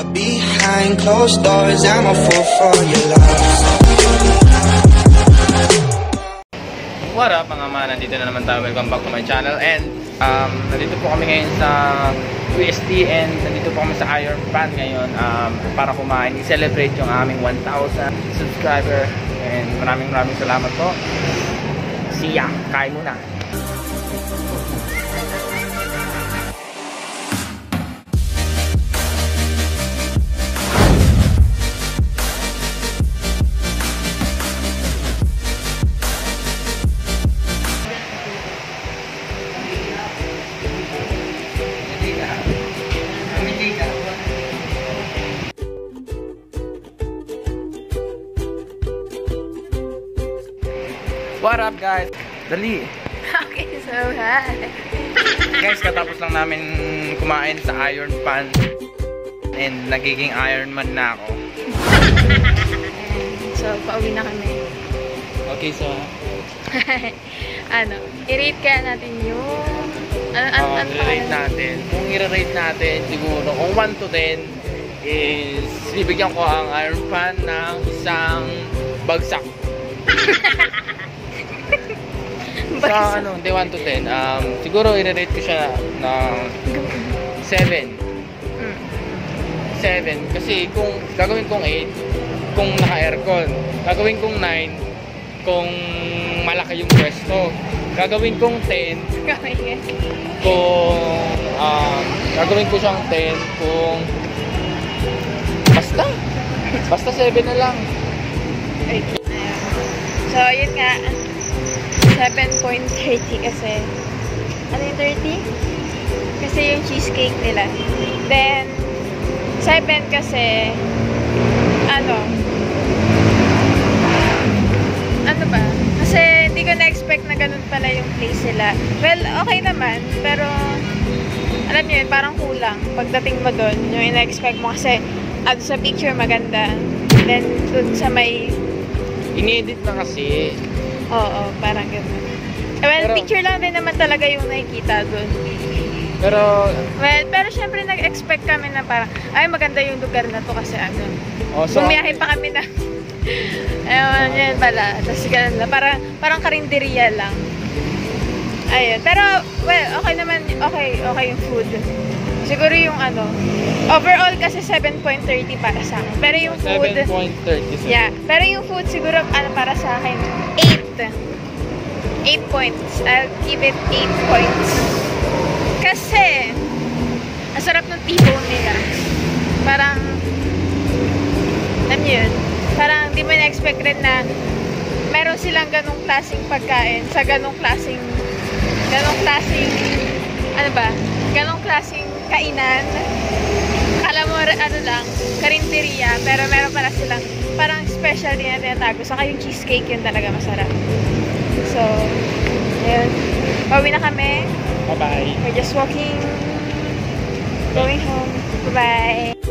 But behind closed doors, I'm a fool for your love. What up mga man, nandito na naman tayo. Welcome back to my channel and um, nandito po kami ngayon sa UST and nandito po kami sa Iron Pan ngayon um, para kumain, i-celebrate yung aming 1,000 subscriber and maraming maraming salamat po. See ya! Kain muna! What up guys? Dali! Okay, so hi. Guys, katapos lang namin kumain sa Iron Pan and nagiging Iron Man na ako. so, pauwi na kami. Okay, so ano, i-rate kaya natin yung... Ano, ano, uh, ano rate natin. Kung i-rate natin, siguro, kung 1 to 10 is bibigyan ko ang Iron Pan ng isang bagsak. Sa ano, hindi 1 to 10. Um, siguro i-rate ko siya ng 7. Mm. 7. Kasi kung gagawin kong 8, kung naka-aircon. Gagawin kong 9, kung malaki yung pwesto. Gagawin kong 10, Okay. kung um, gagawin ko siyang 10 kung basta basta 7 na lang. So, yun nga. 7.30 kasi. Ano yung 30? Kasi yung cheesecake nila. Then, 7 kasi, ano, ano ba? Kasi hindi ko na-expect na ganun pala yung place nila. Well, okay naman, pero alam niyo yun, parang kulang. Pagdating mo doon, yung ina-expect mo kasi ano sa picture maganda. Then, dun sa may inedit na kasi Oo, parang gano'n. Well, Pero- picture lang din naman talaga yung nakikita doon. pero Well, pero syempre nag-expect kami na parang, ay maganda yung lugar na to kasi ano. oh, so, Bumiyahe pa kami na. Ewan, yan pala. Tapos ganun na. Parang, parang karinderiya lang. Ayun. Pero, well, okay naman. Okay, okay yung food. Siguro yung ano, overall kasi 7.30 para sa akin. Pero yung food, 7.37 Yeah. Pero yung food siguro ano para sa akin 8. 8 points. I'll give it 8 points. Kasi ang sarap ng T-bone nila. Parang alam yun, parang di mo na-expect rin na meron silang ganong klaseng pagkain sa ganong klaseng ganong klaseng ano ba? Ganong klaseng kainan. Kala mo, ano lang, karinteriya, pero meron pala silang parang special din na tinatago. Saka yung cheesecake yun talaga masarap. So, yun. Pauwi na kami. bye bye We're just walking, going home. Bye-bye.